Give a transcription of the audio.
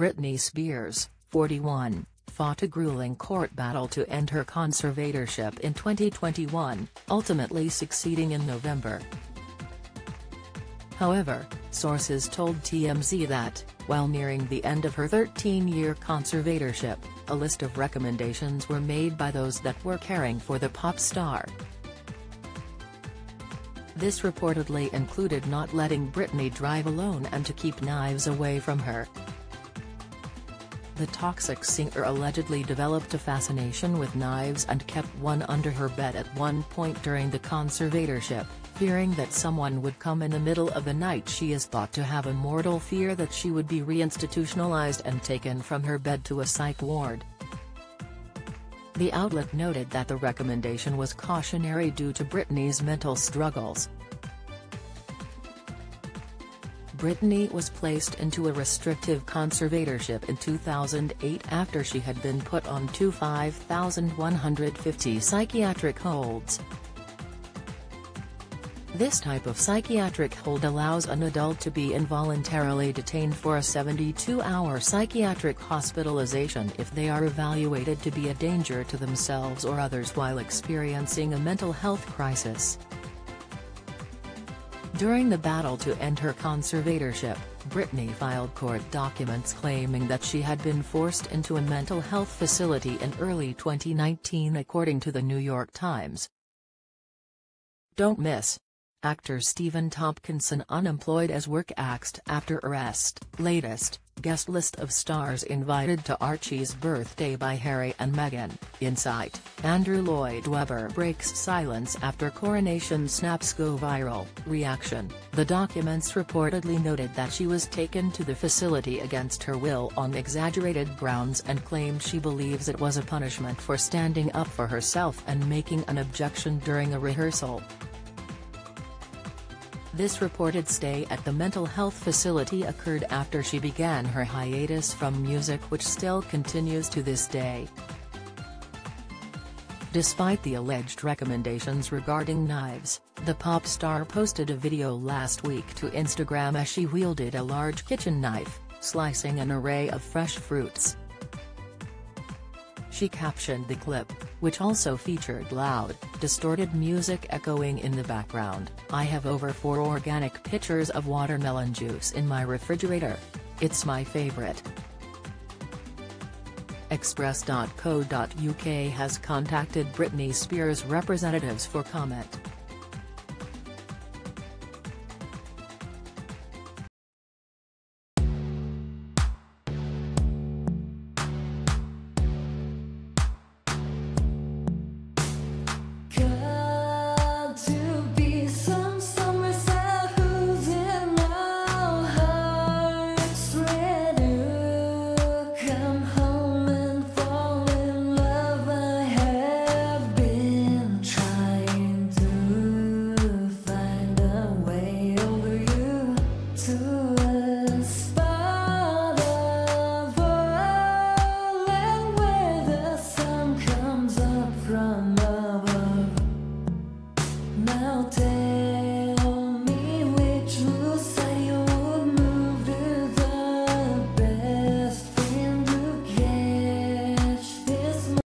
Britney Spears, 41, fought a grueling court battle to end her conservatorship in 2021, ultimately succeeding in November. However, sources told TMZ that, while nearing the end of her 13-year conservatorship, a list of recommendations were made by those that were caring for the pop star. This reportedly included not letting Britney drive alone and to keep knives away from her. The toxic singer allegedly developed a fascination with knives and kept one under her bed at one point during the conservatorship, fearing that someone would come in the middle of the night she is thought to have a mortal fear that she would be reinstitutionalized and taken from her bed to a psych ward. The outlet noted that the recommendation was cautionary due to Britney's mental struggles. Britney was placed into a restrictive conservatorship in 2008 after she had been put on two 5,150 psychiatric holds. This type of psychiatric hold allows an adult to be involuntarily detained for a 72-hour psychiatric hospitalization if they are evaluated to be a danger to themselves or others while experiencing a mental health crisis. During the battle to end her conservatorship, Britney filed court documents claiming that she had been forced into a mental health facility in early 2019 according to the New York Times. Don't miss. Actor Stephen Tompkinson unemployed as work axed after arrest. Latest, guest list of stars invited to Archie's birthday by Harry and Meghan. Insight, Andrew Lloyd Webber breaks silence after coronation snaps go viral. Reaction, the documents reportedly noted that she was taken to the facility against her will on exaggerated grounds and claimed she believes it was a punishment for standing up for herself and making an objection during a rehearsal. This reported stay at the mental health facility occurred after she began her hiatus from music which still continues to this day. Despite the alleged recommendations regarding knives, the pop star posted a video last week to Instagram as she wielded a large kitchen knife, slicing an array of fresh fruits. She captioned the clip, which also featured loud, distorted music echoing in the background, I have over four organic pitchers of watermelon juice in my refrigerator. It's my favorite. Express.co.uk has contacted Britney Spears representatives for comment.